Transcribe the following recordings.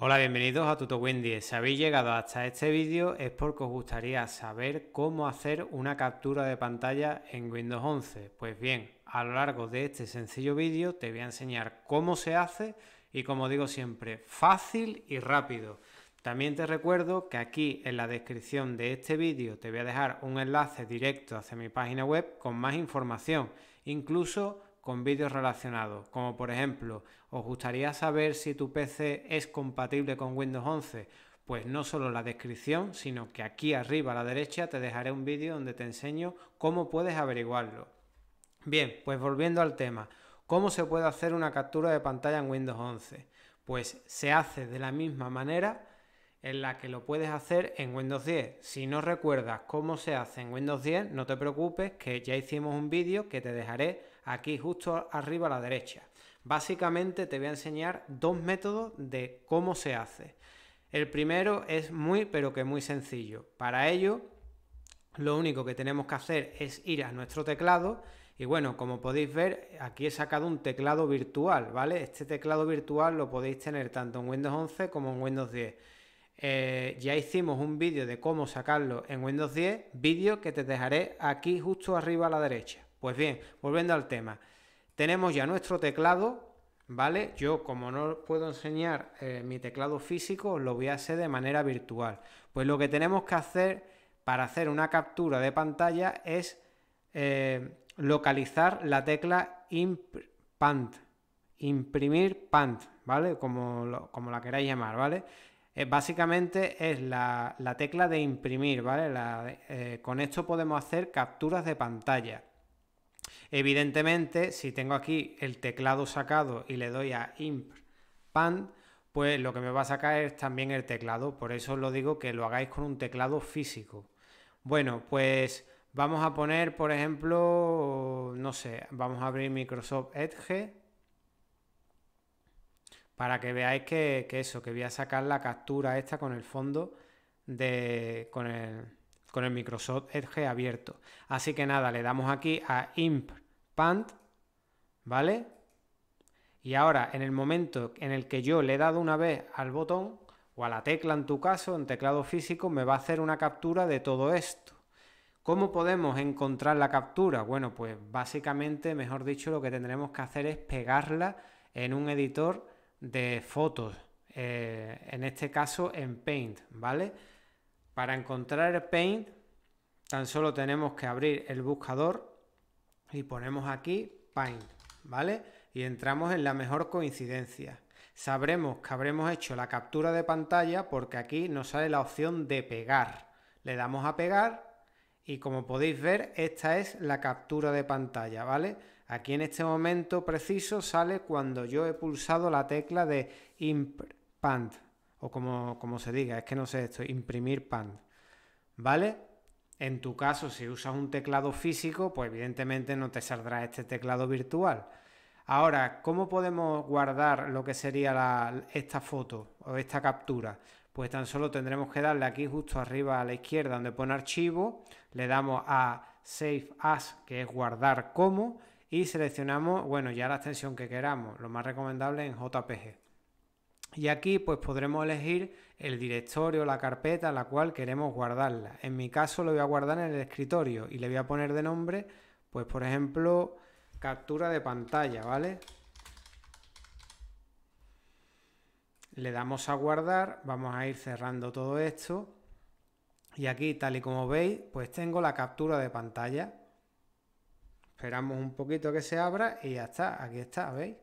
Hola, bienvenidos a TutoWindy. Si habéis llegado hasta este vídeo es porque os gustaría saber cómo hacer una captura de pantalla en Windows 11. Pues bien, a lo largo de este sencillo vídeo te voy a enseñar cómo se hace y como digo siempre, fácil y rápido. También te recuerdo que aquí en la descripción de este vídeo te voy a dejar un enlace directo hacia mi página web con más información, incluso con vídeos relacionados, como por ejemplo, ¿os gustaría saber si tu PC es compatible con Windows 11? Pues no solo la descripción, sino que aquí arriba a la derecha te dejaré un vídeo donde te enseño cómo puedes averiguarlo. Bien, pues volviendo al tema, ¿cómo se puede hacer una captura de pantalla en Windows 11? Pues se hace de la misma manera en la que lo puedes hacer en Windows 10. Si no recuerdas cómo se hace en Windows 10, no te preocupes que ya hicimos un vídeo que te dejaré aquí justo arriba a la derecha. Básicamente te voy a enseñar dos métodos de cómo se hace. El primero es muy pero que muy sencillo. Para ello, lo único que tenemos que hacer es ir a nuestro teclado y bueno, como podéis ver, aquí he sacado un teclado virtual, ¿vale? Este teclado virtual lo podéis tener tanto en Windows 11 como en Windows 10. Eh, ya hicimos un vídeo de cómo sacarlo en Windows 10, vídeo que te dejaré aquí justo arriba a la derecha. Pues bien, volviendo al tema, tenemos ya nuestro teclado, ¿vale? Yo como no puedo enseñar eh, mi teclado físico, lo voy a hacer de manera virtual. Pues lo que tenemos que hacer para hacer una captura de pantalla es eh, localizar la tecla Pant, imprimir Pant, ¿vale? Como, como la queráis llamar, ¿vale? Eh, básicamente es la, tecla de imprimir, ¿vale? Con esto podemos hacer capturas de pantalla. Evidentemente, si tengo aquí el teclado sacado y le doy a Imp Pan, pues lo que me va a sacar es también el teclado. Por eso os lo digo que lo hagáis con un teclado físico. Bueno, pues vamos a poner, por ejemplo, no sé, vamos a abrir Microsoft Edge para que veáis que, eso, que voy a sacar la captura esta con el fondo de, con, el, con el Microsoft Edge abierto. Así que nada, le damos aquí a imp pant, ¿vale? Y ahora, en el momento en el que yo le he dado una vez al botón, o a la tecla en tu caso, en teclado físico, me va a hacer una captura de todo esto. ¿Cómo podemos encontrar la captura? Bueno, pues básicamente, mejor dicho, lo que tendremos que hacer es pegarla en un editor de fotos, eh, en este caso en Paint, ¿vale? Para encontrar Paint, tan solo tenemos que abrir el buscador y ponemos aquí Paint, ¿vale? Y entramos en la mejor coincidencia. Sabremos que habremos hecho la captura de pantalla porque aquí nos sale la opción de pegar. Le damos a pegar y como podéis ver, esta es la captura de pantalla, ¿vale? Aquí en este momento preciso sale cuando yo he pulsado la tecla de Impand, o como, como se diga, es que no sé esto, imprimir pand, ¿vale? En tu caso, si usas un teclado físico, pues evidentemente no te saldrá este teclado virtual. Ahora, ¿cómo podemos guardar lo que sería esta foto o esta captura? Pues tan solo tendremos que darle aquí justo arriba a la izquierda donde pone archivo, le damos a Save As, que es guardar como, y seleccionamos, bueno, ya la extensión que queramos, lo más recomendable en JPG. Y aquí pues podremos elegir el directorio, la carpeta, la cual queremos guardarla. En mi caso lo voy a guardar en el escritorio y le voy a poner de nombre, pues por ejemplo, captura de pantalla, ¿vale? Le damos a guardar, vamos a ir cerrando todo esto. Y aquí, tal y como veis, pues tengo la captura de pantalla. Esperamos un poquito que se abra y ya está, aquí está, ¿veis?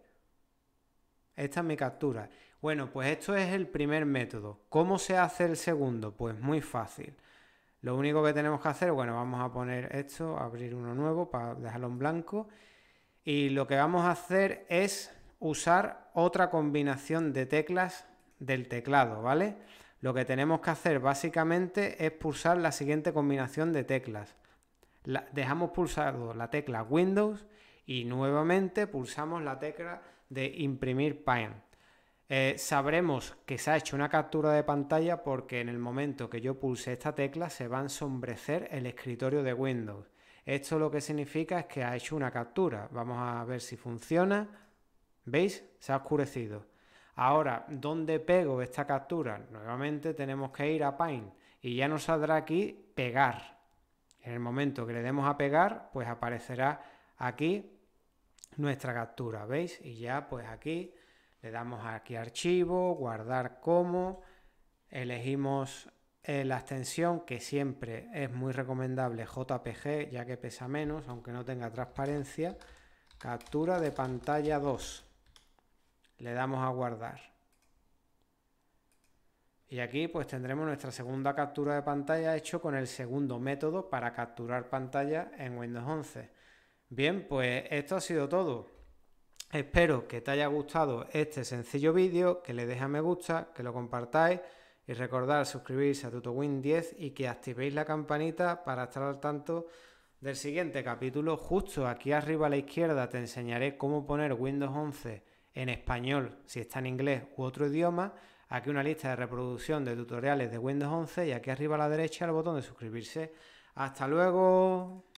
Esta es mi captura. Bueno, pues esto es el primer método. ¿Cómo se hace el segundo? Pues muy fácil. Lo único que tenemos que hacer, bueno, vamos a poner esto, abrir uno nuevo para dejarlo en blanco. Y lo que vamos a hacer es usar otra combinación de teclas del teclado, ¿vale? Lo que tenemos que hacer básicamente es pulsar la siguiente combinación de teclas dejamos pulsado la tecla Windows y nuevamente pulsamos la tecla de imprimir Paint. Eh, sabremos que se ha hecho una captura de pantalla porque en el momento que yo pulse esta tecla se va a ensombrecer el escritorio de Windows. Esto lo que significa es que ha hecho una captura. Vamos a ver si funciona. ¿Veis? Se ha oscurecido. Ahora, ¿dónde pego esta captura? Nuevamente tenemos que ir a Paint y ya nos saldrá aquí pegar. En el momento que le demos a pegar, pues aparecerá aquí nuestra captura, ¿veis? Y ya pues aquí le damos aquí archivo, guardar como, elegimos eh, la extensión que siempre es muy recomendable JPG ya que pesa menos, aunque no tenga transparencia, captura de pantalla 2. Le damos a guardar. Y aquí pues tendremos nuestra segunda captura de pantalla hecho con el segundo método para capturar pantalla en Windows 11. Bien, pues esto ha sido todo. Espero que te haya gustado este sencillo vídeo, que le dejes a me gusta, que lo compartáis y recordar suscribirse a TutoWin 10 y que activéis la campanita para estar al tanto del siguiente capítulo. Justo aquí arriba a la izquierda te enseñaré cómo poner Windows 11 en español si está en inglés u otro idioma. Aquí una lista de reproducción de tutoriales de Windows 11 y aquí arriba a la derecha el botón de suscribirse. Hasta luego.